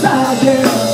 side, yeah.